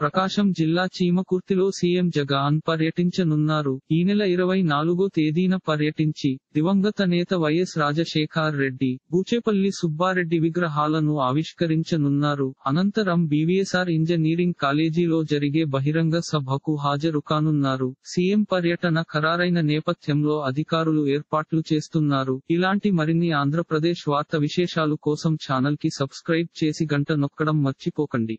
ప్రకాశం జిల్లా చీమకుర్తిలో సీఎం జగన్ పర్యటించనున్నారు. ఈ నెల ఇరవై నాలుగో తేదీన పర్యటించి దివంగత నేత వైఎస్ రాజశేఖర్ రెడ్డి బూచేపల్లి సుబ్బారెడ్డి విగ్రహాలను ఆవిష్కరించనున్నారు. అనంతరం బీవీఎస్ఆర్ ఇంజనీరింగ్ కాలేజీలో జరిగే బహిరంగ సభకు హాజరు కానున్నారు సీఎం పర్యటన ఖరారైన నేపథ్యంలో అధికారులు ఏర్పాట్లు చేస్తున్నారు. ఇలాంటి మరిన్ని ఆంధ్రప్రదేశ్ వార్త విశేషాలు కోసం ఛానల్కి సబ్స్క్రైబ్ చేసి గంట నొక్కడం మర్చిపోకండి.